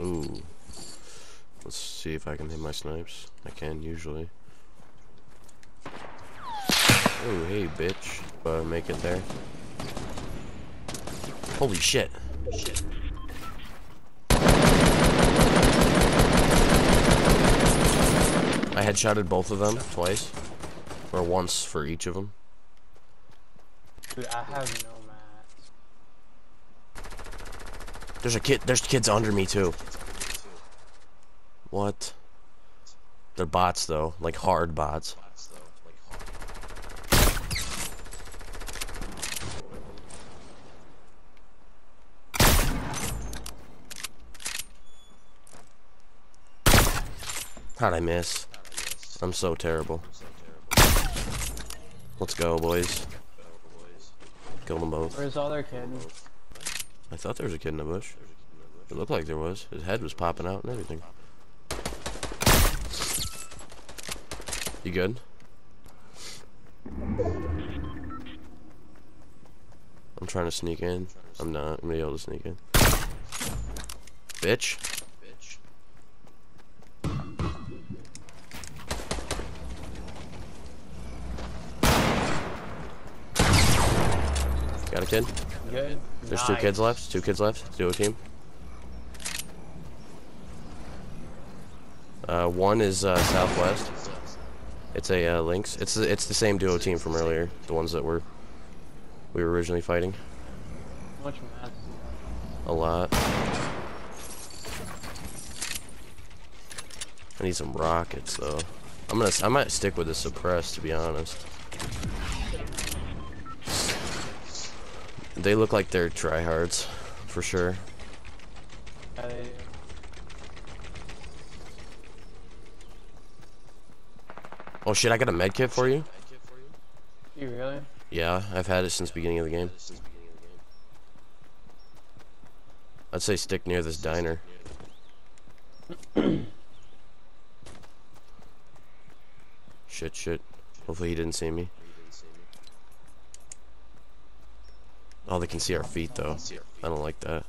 Ooh. Let's see if I can hit my snipes. I can, usually. Oh, hey, bitch. Uh, make it there. Holy shit. Shit. I headshotted both of them twice. Or once for each of them. Dude, I have no mats. There's a kid. There's kids under me too. What? They're bots though, like hard bots. How'd I miss? I'm so terrible. Let's go, boys. Kill them both. Where's the other kid? I thought there was a kid in the bush. It looked like there was. His head was popping out and everything. You good? I'm trying to sneak in. I'm not. I'm gonna be able to sneak in. Bitch. Bitch. Got a kid? Good. There's nice. two kids left. Two kids left. Do a team. Uh, one is uh, southwest. It's a uh, Lynx. It's it's the same duo team from earlier. The ones that were we were originally fighting. How much? A lot. I need some rockets though. I'm gonna I might stick with the suppress to be honest. They look like they're tryhards, for sure they- Oh shit, I got a med kit for you? You really? Yeah, I've had it since the beginning of the game. I'd say stick near this diner. shit, shit. Hopefully he didn't see me. Oh, they can see our feet though. I don't like that.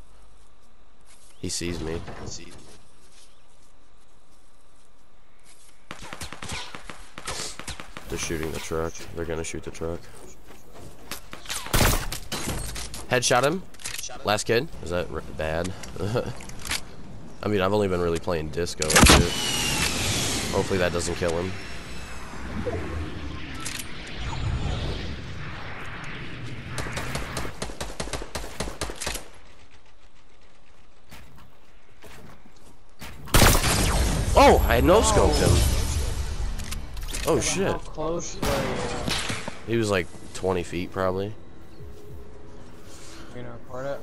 He sees me. They're shooting the truck. They're gonna shoot the truck. Headshot him. Last kid. Is that bad? I mean, I've only been really playing disco. Hopefully that doesn't kill him. Oh, I had no scoped him. Oh shit. How close were you? He was like 20 feet probably. You gonna record it?